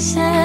下。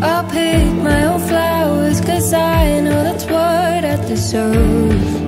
I'll pick my own flowers, cause I know that's what I deserve.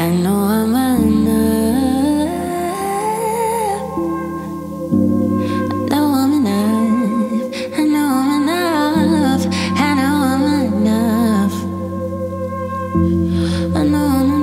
I know I'm enough. I know I'm enough. I know I'm enough. I know I'm enough. I know